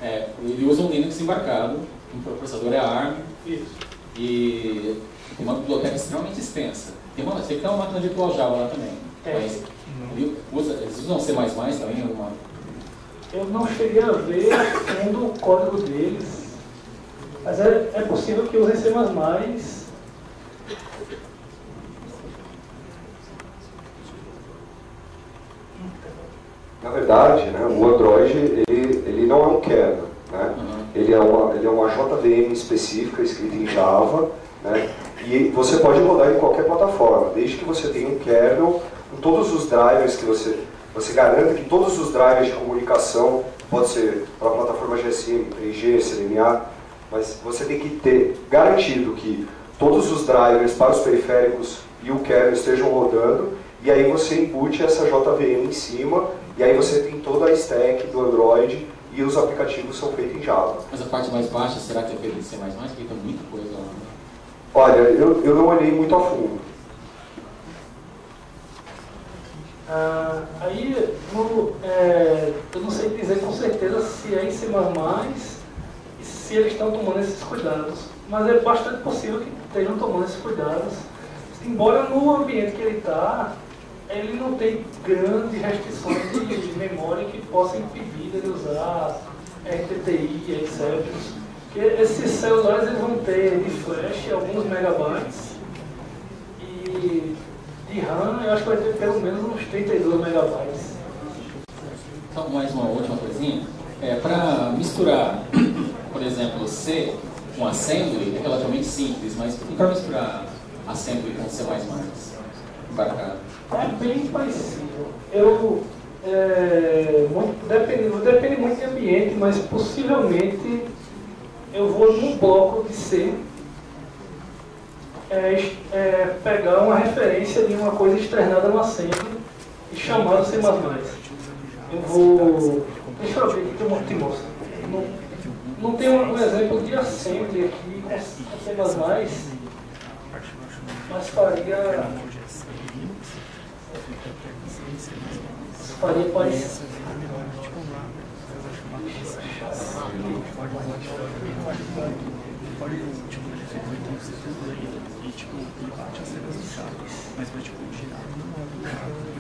É, ele usa um Linux embarcado, um processador é ARM, isso. E tem uma biblioteca extremamente extensa. Tem uma, sei que tem uma máquina virtual Java lá também. Tem. Mas ele usa, eles usam C++ também? Alguma... Eu não cheguei a ver fundo o código deles. Mas é, é possível que usem C++. Na verdade, né, o Android ele, ele não é um kernel. Né? Uhum. Ele, é uma, ele é uma JVM específica, escrita em Java, né? e você pode rodar em qualquer plataforma, desde que você tenha um kernel com todos os drivers que você... Você garanta que todos os drivers de comunicação, pode ser para a plataforma GSM, 3G, CDMA, mas você tem que ter garantido que todos os drivers para os periféricos e o kernel estejam rodando, e aí você embute essa JVM em cima, e aí você tem toda a stack do Android e os aplicativos são feitos em Java. Mas a parte mais baixa, será que é feita em C++? Porque tem muita coisa lá. Né? Olha, eu, eu não olhei muito a fundo. Ah, aí, no, é, eu não sei dizer com certeza se é em C++ e se eles estão tomando esses cuidados. Mas é bastante possível que estejam tomando esses cuidados. Embora no ambiente que ele está, ele não tem grandes restrições de memória que possam impedir ele usar RTTI, etc. Porque esses celulares eles vão ter de flash alguns megabytes e de RAM eu acho que vai ter pelo menos uns 32 megabytes. Só mais uma última coisinha. É, Para misturar, por exemplo, C um assembly é relativamente simples, mas para assembly com C++, embarcado? É bem parecido. Eu, é, muito, depende, depende muito do ambiente, mas possivelmente eu vou num bloco de C é, é, pegar uma referência de uma coisa externada no assembly e chamar o C++. Eu vou... Deixa eu ver aqui que eu te mostro. Não, não tem um, um exemplo de assembly aqui com C++, mas faria... Faria parecido. E tipo, ele bate as regras do carro, mas vai tipo girar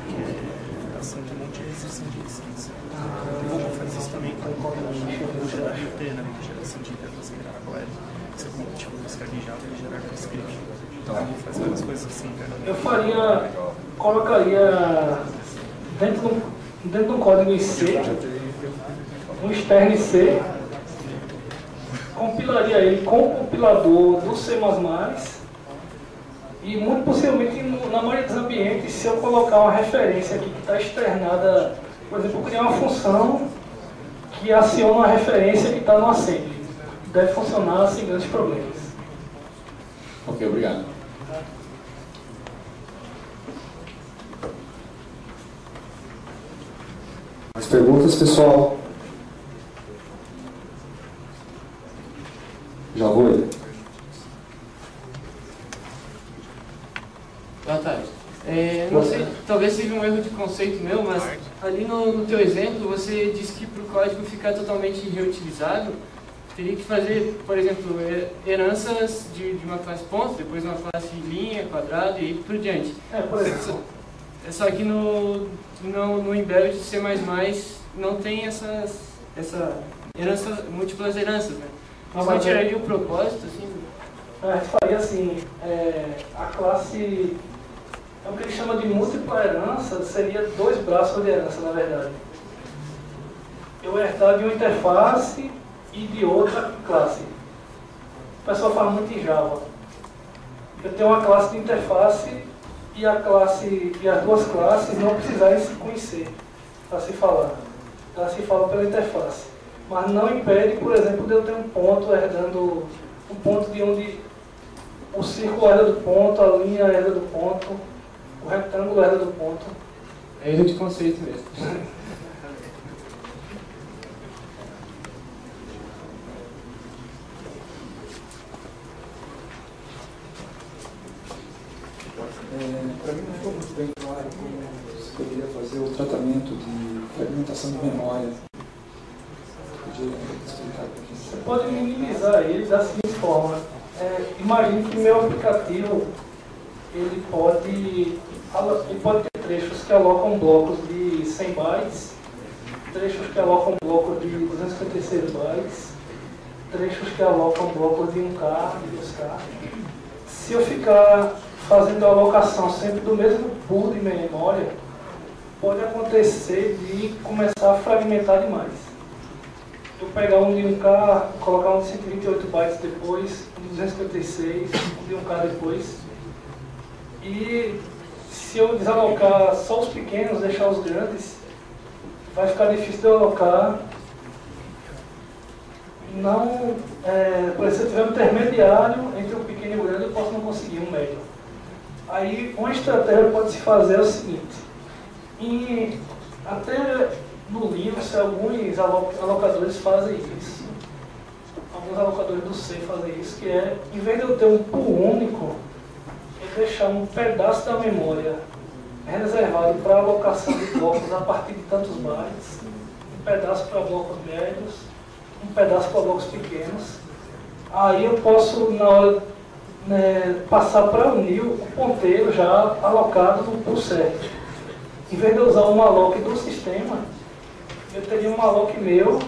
porque é ação de um monte de restrição de licença. O Google faz isso também com o gerar né? Você tipo, e. Então, faz várias coisas assim, cara. Eu faria, colocaria dentro dentro do código em C, um externo em C, compilaria ele com o compilador do C++, e muito possivelmente na maioria dos ambientes, se eu colocar uma referência aqui que está externada, por exemplo, criar uma função que aciona uma referência que está no assembly. Deve funcionar sem grandes problemas. Ok, obrigado. Mais perguntas, pessoal? Já vou. Boa tarde. É, não sei, talvez seja um erro de conceito meu, mas ali no, no teu exemplo você disse que para o código ficar totalmente reutilizável, teria que fazer, por exemplo, heranças de, de uma classe ponto, depois uma classe linha, quadrado e por diante. É, por exemplo. É só que no, no, no Embedded C++ não tem essas, essa herança, múltiplas heranças, né? Isso não tiraria o propósito, assim? Gente faria assim, é, a classe, é o que ele chama de múltipla herança, seria dois braços de herança, na verdade. Eu herdar de uma interface e de outra classe. O pessoal fala muito em Java. Eu tenho uma classe de interface e a classe e as duas classes não precisarem se conhecer para se falar. Elas se falam pela interface. Mas não impede, por exemplo, de eu ter um ponto herdando um ponto de onde o círculo herda do ponto, a linha herda do ponto, o retângulo herda do ponto. É erro de conceito mesmo. [laughs] É, Para mim não ficou muito bem claro como se poderia fazer o tratamento de fragmentação de memória. Podia explicar para gente? Você pode minimizar ele da seguinte forma. É, imagine que meu aplicativo ele pode, ele pode ter trechos que alocam blocos de 100 bytes, trechos que alocam blocos de 256 bytes, trechos que alocam blocos de 1K, de 2K. Se eu ficar fazendo a alocação sempre do mesmo pool de memória, pode acontecer de começar a fragmentar demais. Eu pegar um de 1K, colocar um de 128 bytes depois, um de 256, um de 1K depois. E se eu desalocar só os pequenos, deixar os grandes, vai ficar difícil de alocar. Não, é, por exemplo, se eu tiver um intermediário entre o pequeno e o grande, eu posso não conseguir um médio. Aí, uma estratégia pode se fazer é o seguinte, em, até no Linux, alguns alocadores fazem isso, alguns alocadores do C fazem isso, que é, em vez de eu ter um pool único, eu deixar um pedaço da memória reservado para alocação de blocos a partir de tantos bytes, um pedaço para blocos médios, um pedaço para blocos pequenos. Aí eu posso, na hora né, passar para unir o ponteiro já alocado no pool certo. Em vez de eu usar um malloc do sistema, eu teria um malloc meu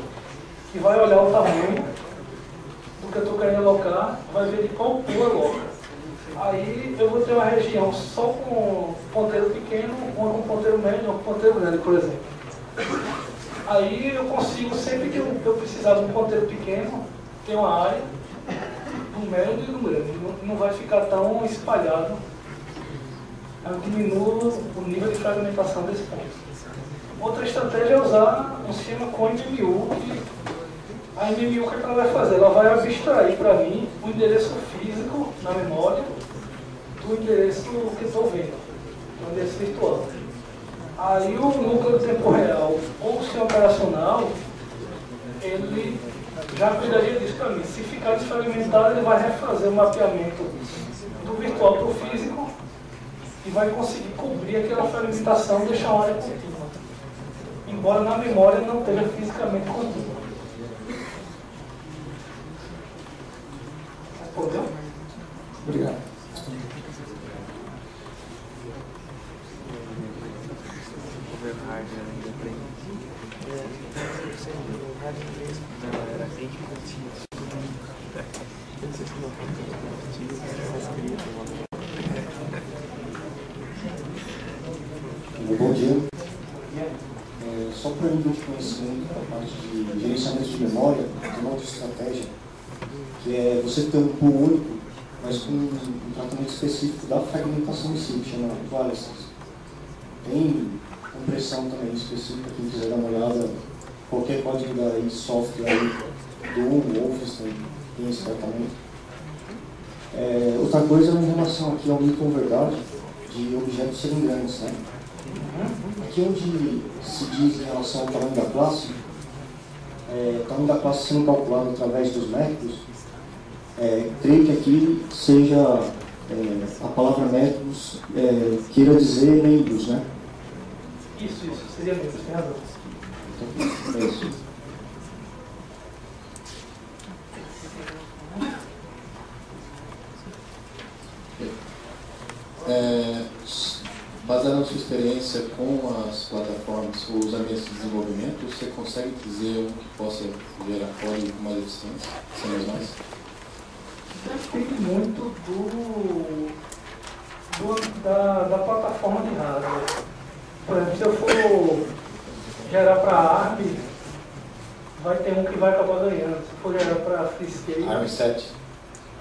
que vai olhar o tamanho do que eu estou querendo alocar, vai ver de qual pool aloca. Aí eu vou ter uma região só com ponteiro pequeno, uma com ponteiro médio, uma com ponteiro grande, por exemplo. Aí eu consigo, sempre que eu, eu precisar de um ponteiro pequeno, ter uma área do médio e do grande. Não, vai ficar tão espalhado. Eu diminuo o nível de fragmentação desse ponto. Outra estratégia é usar um sistema com MMU. Que a MMU o que ela vai fazer? Ela vai abstrair para mim o endereço físico na memória do endereço que estou vendo, o endereço virtual. Aí o núcleo de tempo real ou o sistema operacional, ele já cuidaria disso para mim. Se ficar desfragmentado, ele vai refazer o mapeamento do virtual para o físico e vai conseguir cobrir aquela fragmentação e deixar uma área contínua. Embora na memória não esteja fisicamente contínua. Respondeu? Obrigado. Bom dia. É, só para nível de conhecimento, a parte de gerenciamento de memória, tem uma outra estratégia, que é você ter um pool único, mas com um tratamento específico da fragmentação em si, que chama. Tem compressão também específica, quem quiser dar uma olhada, qualquer código da software aí, do tem esse tratamento. É, outra coisa em relação aqui ao micro verdade de objetos serem grandes, né? Aqui onde se diz em relação ao tamanho da classe, é, o tamanho da classe sendo calculado através dos métodos, é, creio que aqui seja é, a palavra métodos é, queira dizer membros, né? Isso, isso, seria membros, tem razão. Então, é isso. É, baseado na sua experiência com as plataformas, os ambientes de desenvolvimento, você consegue dizer um que possa gerar código com mais eficiência, sem mais mais? Depende muito do, do- da, da plataforma de hardware. Por exemplo, se eu for gerar para ARP, vai ter um que vai acabar ganhando. Se for gerar para FreeScale, ARM7.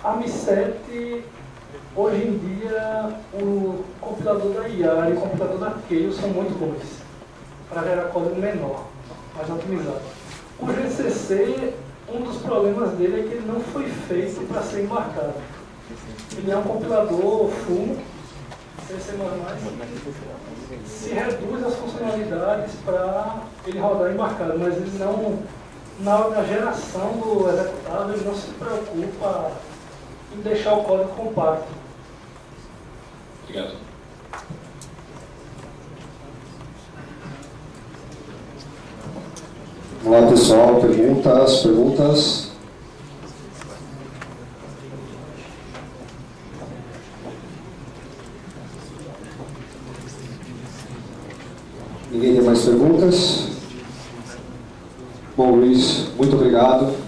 ARM7, hoje em dia, o compilador da IA e o compilador da Keio são muito bons para gerar código menor, mais otimizado. O GCC, um dos problemas dele é que ele não foi feito para ser embarcado. Ele é um compilador full, C++, se reduz as funcionalidades para ele rodar embarcado, mas ele não, na geração do executável, ele não se preocupa em deixar o código compacto. Obrigado. Vamos lá, pessoal. Perguntas, perguntas? Ninguém tem mais perguntas? Bom, Luiz, muito obrigado.